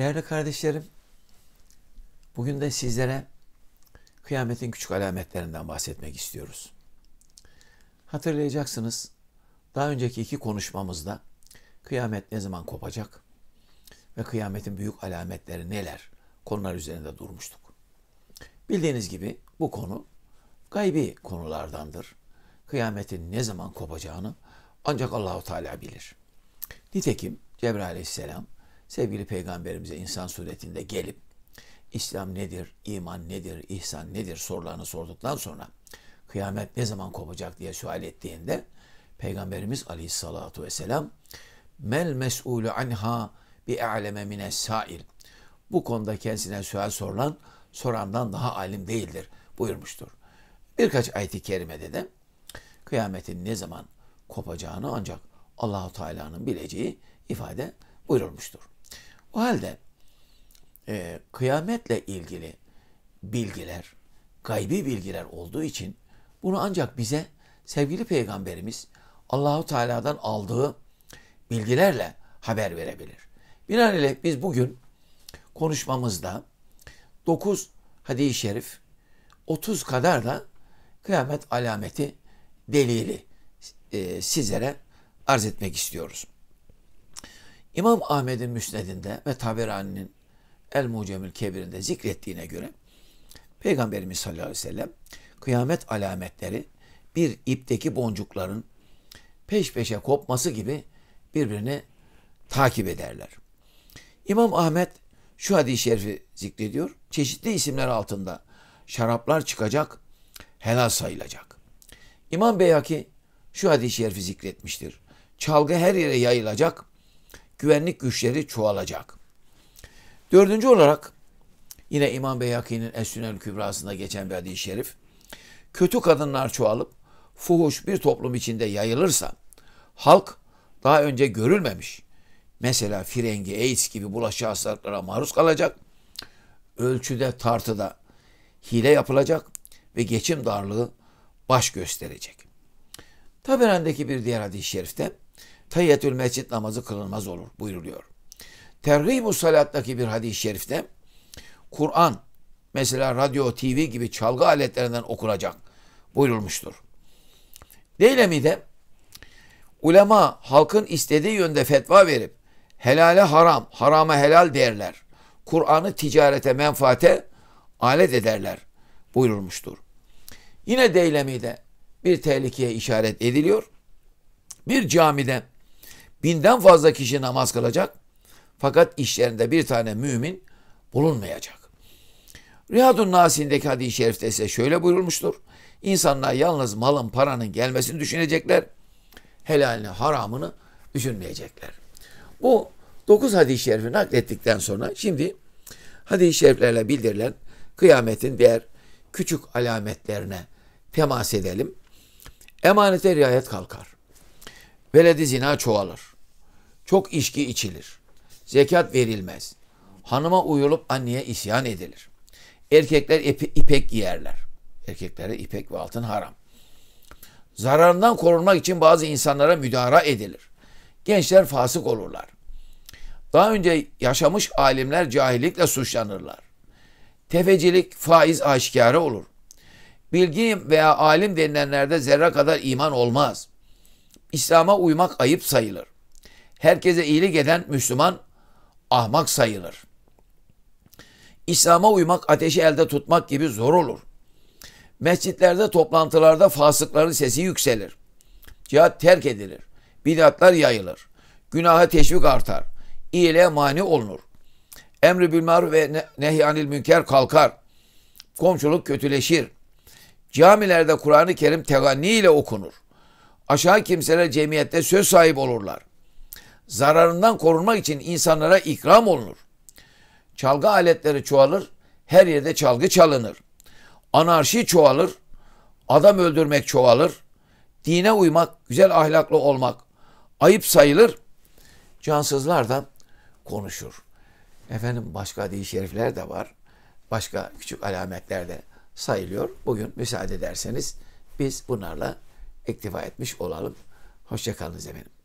Değerli kardeşlerim, bugün de sizlere kıyametin küçük alametlerinden bahsetmek istiyoruz. Hatırlayacaksınız, daha önceki iki konuşmamızda kıyamet ne zaman kopacak ve kıyametin büyük alametleri neler konular üzerinde durmuştuk. Bildiğiniz gibi bu konu gaybi konulardandır. Kıyametin ne zaman kopacağını ancak Allahu Teala bilir. Nitekim Cebrail Aleyhisselam sevgili peygamberimize insan suretinde gelip İslam nedir, iman nedir, ihsan nedir sorularını sorduktan sonra kıyamet ne zaman kopacak diye sual ettiğinde Peygamberimiz aleyhissalatu vesselam mel mes'ulu anha bi e'leme mine sail bu konuda kendisine sual sorulan sorandan daha alim değildir buyurmuştur. Birkaç ayet-i kerimede de kıyametin ne zaman kopacağını ancak Allahu Teala'nın bileceği ifade buyurulmuştur. O halde e, kıyametle ilgili bilgiler, gaybi bilgiler olduğu için bunu ancak bize sevgili peygamberimiz Allahu Teala'dan aldığı bilgilerle haber verebilir. Binaenaleyh biz bugün konuşmamızda 9 hadis-i şerif 30 kadar da kıyamet alameti delili e, sizlere arz etmek istiyoruz. İmam Ahmet'in müsnedinde ve Taberani'nin El Mucemül Kebir'inde zikrettiğine göre Peygamberimiz sallallahu aleyhi ve sellem kıyamet alametleri bir ipteki boncukların peş peşe kopması gibi birbirini takip ederler. İmam Ahmet şu hadis-i şerifi zikrediyor. Çeşitli isimler altında şaraplar çıkacak, helal sayılacak. İmam Beyaki şu hadis-i şerifi zikretmiştir. Çalgı her yere yayılacak, güvenlik güçleri çoğalacak. Dördüncü olarak yine İmam Beyhaki'nin Es-Sünel Kübrası'nda geçen bir hadis-i şerif. Kötü kadınlar çoğalıp fuhuş bir toplum içinde yayılırsa halk daha önce görülmemiş mesela frengi, AIDS gibi bulaşıcı hastalıklara maruz kalacak. Ölçüde, tartıda hile yapılacak ve geçim darlığı baş gösterecek. Taberen'deki bir diğer hadis-i şerifte tahiyyetül mescid namazı kılınmaz olur buyuruluyor. Tergib-u salattaki bir hadis-i şerifte Kur'an mesela radyo, TV gibi çalgı aletlerinden okunacak buyurulmuştur. Deylemi'de ulema halkın istediği yönde fetva verip helale haram, harama helal derler. Kur'an'ı ticarete, menfaate alet ederler buyurulmuştur. Yine Deylemi'de bir tehlikeye işaret ediliyor. Bir camide binden fazla kişi namaz kılacak fakat işlerinde bir tane mümin bulunmayacak. Riyadun Nasi'ndeki hadis-i şerifte ise şöyle buyurulmuştur. İnsanlar yalnız malın, paranın gelmesini düşünecekler. Helalini, haramını düşünmeyecekler. Bu dokuz hadis-i şerifi naklettikten sonra şimdi hadis-i şeriflerle bildirilen kıyametin diğer küçük alametlerine temas edelim. Emanete riayet kalkar. Veledi zina çoğalır. Çok içki içilir. Zekat verilmez. Hanıma uyulup anneye isyan edilir. Erkekler ipek giyerler. Erkeklere ipek ve altın haram. Zararından korunmak için bazı insanlara müdahara edilir. Gençler fasık olurlar. Daha önce yaşamış alimler cahillikle suçlanırlar. Tefecilik, faiz aşikare olur. Bilgi veya alim denilenlerde zerre kadar iman olmaz. İslam'a uymak ayıp sayılır. Herkese iyilik eden Müslüman ahmak sayılır. İslam'a uymak ateşi elde tutmak gibi zor olur. Mescitlerde, toplantılarda fasıkların sesi yükselir. Cihat terk edilir. Bidatlar yayılır. Günaha teşvik artar. İyiliğe mani olunur. Emri bil maruf ve nehyanil münker kalkar. Komşuluk kötüleşir. Camilerde Kur'an-ı Kerim teganni ile okunur. Aşağı kimseler cemiyette söz sahibi olurlar. Zararından korunmak için insanlara ikram olunur. Çalgı aletleri çoğalır, her yerde çalgı çalınır. Anarşi çoğalır, adam öldürmek çoğalır. Dine uymak, güzel ahlaklı olmak ayıp sayılır. Cansızlar da konuşur. Efendim başka hadis-i şerifler de var. Başka küçük alametler de sayılıyor. Bugün müsaade ederseniz biz bunlarla iktifa etmiş olalım. Hoşçakalınız efendim.